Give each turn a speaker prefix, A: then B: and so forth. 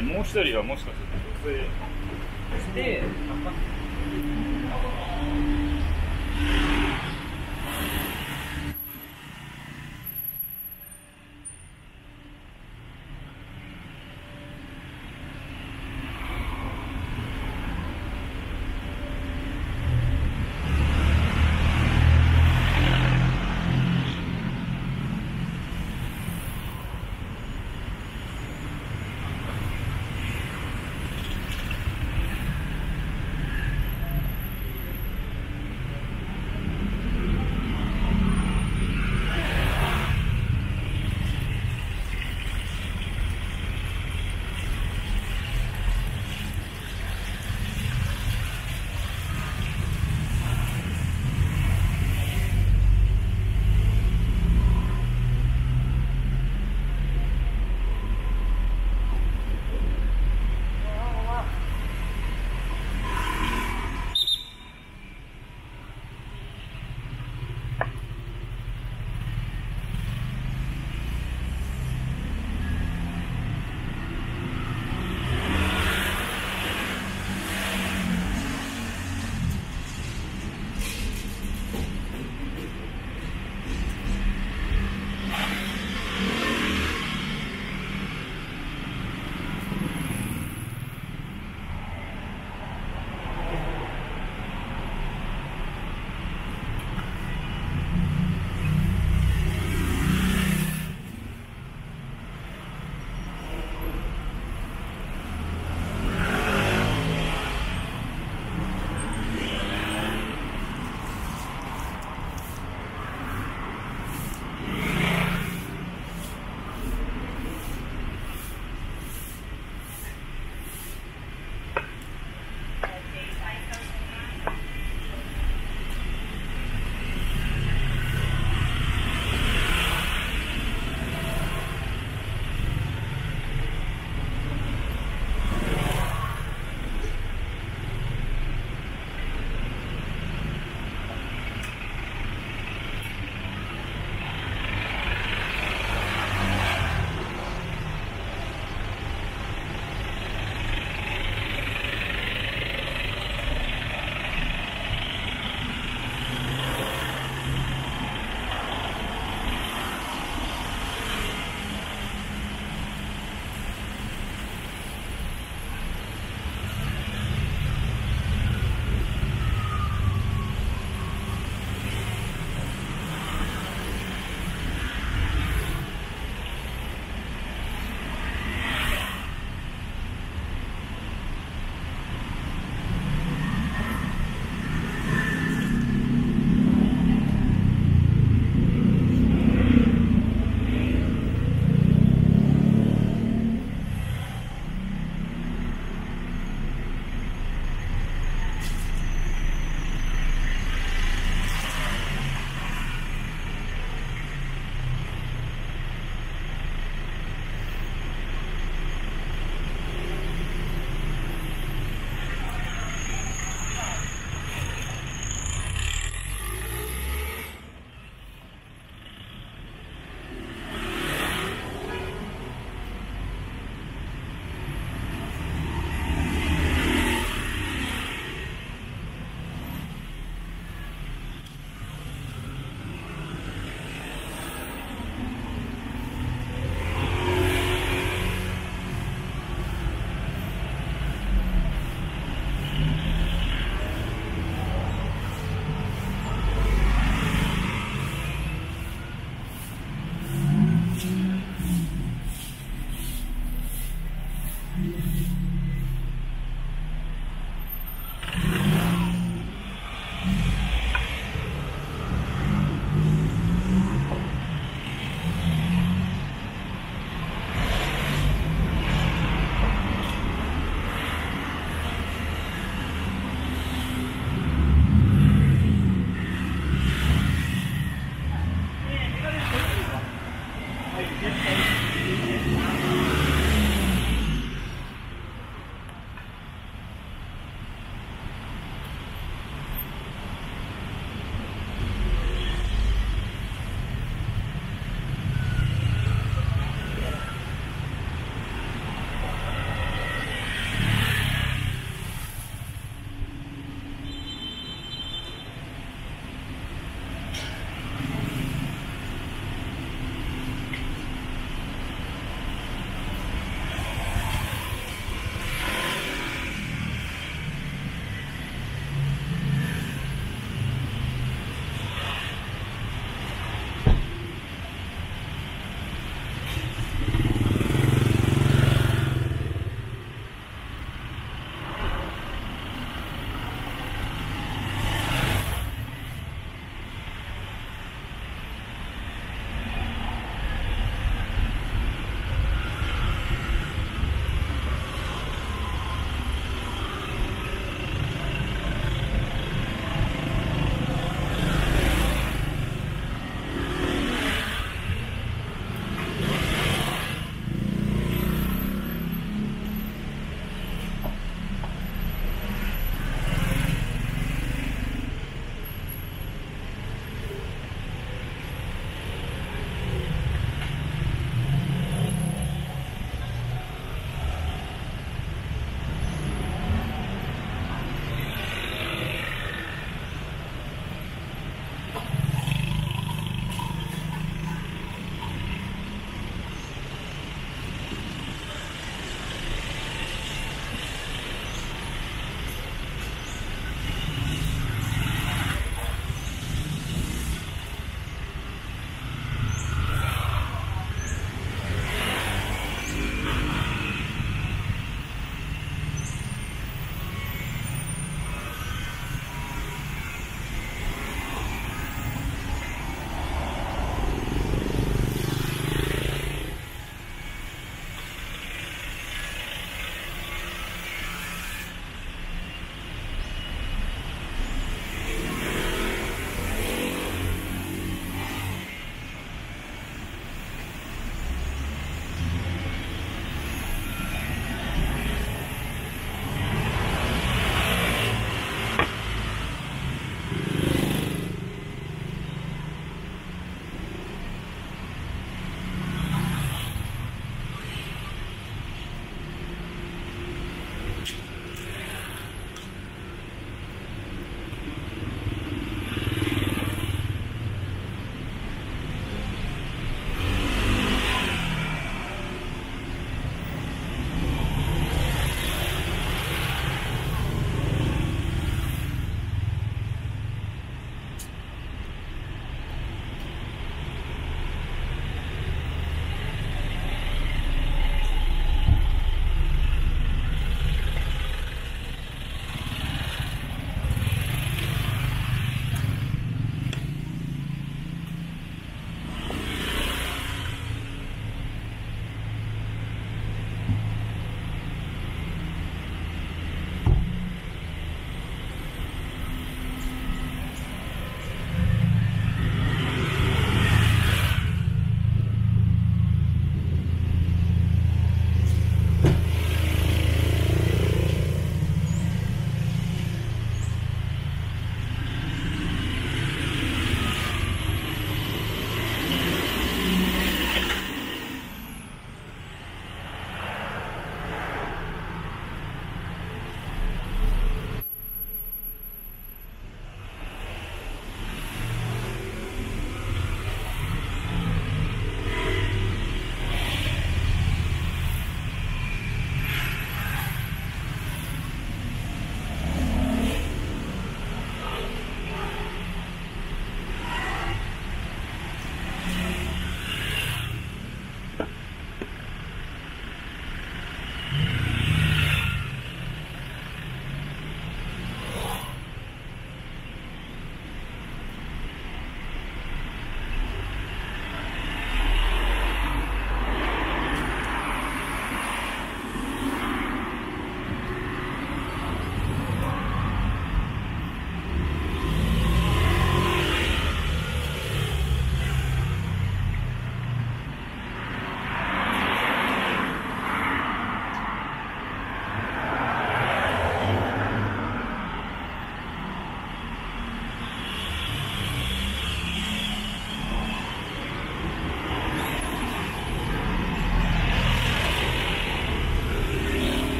A: もう一人はもしかして女性
B: で、